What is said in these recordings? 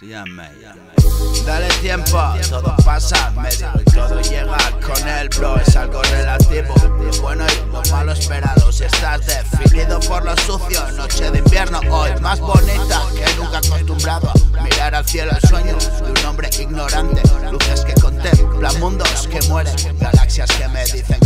Dale tiempo, todo pasa medio y todo llega con el bro, es algo relativo. Lo bueno y lo malo esperado. Si estás definido por lo sucio, noche de invierno hoy más bonita que nunca acostumbrado a mirar al cielo el sueño de un hombre ignorante. Luces que contemplan mundos que mueren, galaxias que me dicen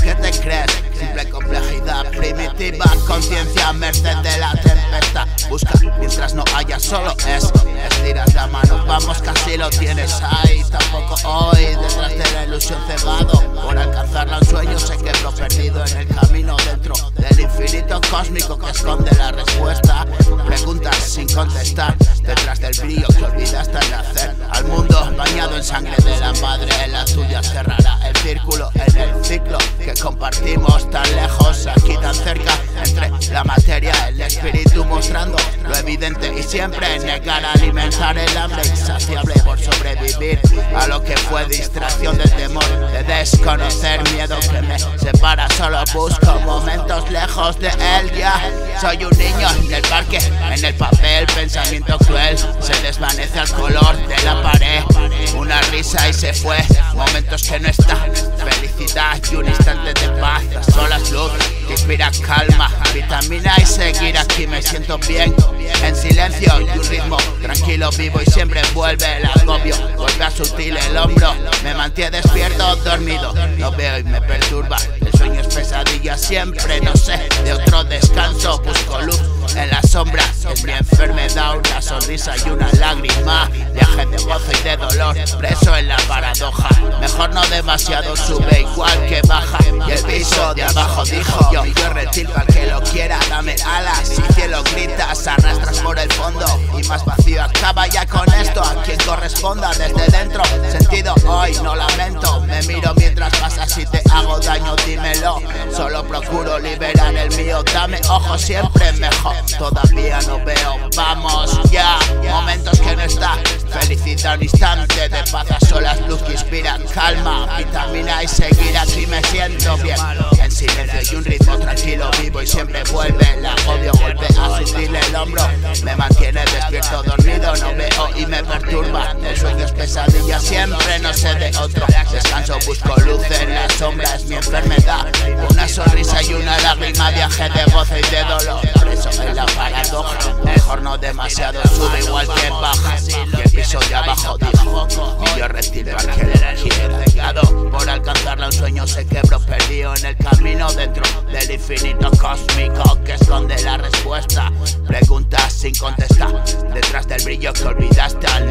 mientras no haya solo es estiras la mano, vamos casi lo tienes ahí. Tampoco hoy detrás de la ilusión cebado por alcanzar los sueños se quedó perdido en el camino dentro del infinito cósmico que esconde la respuesta. Preguntas sin contestar detrás del brillo que olvidaste al nacer. Al mundo bañado en sangre de la madre, en la tuya cerrará el círculo en el ciclo que compartimos tan lejos, siempre negar alimentar el hambre insaciable por sobrevivir a lo que fue distracción del temor de desconocer miedo que me separa. Solo busco momentos lejos de él ya. Soy un niño en el parque en el papel pensamiento cruel. Se desvanece al color de la pared. Una risa y se fue. Momentos que no está felicidad y un instante de paz. Solas luz que inspira calma. Vitamina aquí me siento bien. En silencio y un ritmo tranquilo vivo y siempre vuelve el agobio. Vuelve a sutil el hombro Me mantiene despierto, dormido. Lo veo y me perturba El sueño es pesadilla siempre No sé, de otro descanso Busco luz en la sombra Es mi enfermedad, una sonrisa y una lágrima. Viaje de gozo y de dolor Preso en la paradoja. Mejor no demasiado sube igual que baja. Y el piso de abajo dijo Yo, yo reptil para que lo quiera Dame alas no lamento. Me miro mientras pasa si te hago daño dímelo. Solo procuro liberar el mío. Dame ojo siempre mejor. Todavía no veo. Vamos ya. Momentos que no está. Felicidad un instante. De paz a solas luz que inspira calma. Vitamina y seguir aquí me siento bien. En silencio y un ritmo tranquilo vivo y siempre vuelve. La agobio vuelve a sutil el hombro. Me mantiene despierto dormido no veo y me perturba. El pesadilla siempre no sé de otro. Descanso busco luz en la sombra es mi enfermedad. Una sonrisa y una lágrima viaje de gozo y de dolor. Preso en la paradoja Mejor no demasiado sube igual que baja. Y el piso de abajo dijo Y yo le quiera Por alcanzarla un sueño se quebró perdido en el camino Dentro del infinito cósmico que esconde la respuesta. Preguntas sin contestar Detrás del brillo que olvidaste al